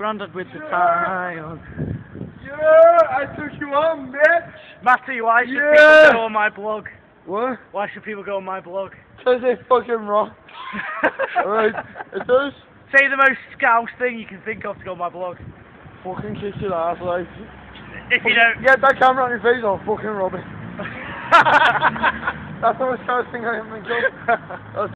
Branded with the tie on. Yeah, I took you on, bitch. Matty, why should Yeah. people go on my blog? What? Why should people go on my blog? Cause they fucking rock. Alright, it does. Say the most scouse thing you can think of to go on my blog. Fucking kiss your ass, like. If you don't. Get that camera on your face, I'll fucking rob it. That's the most scouse thing I ever think of.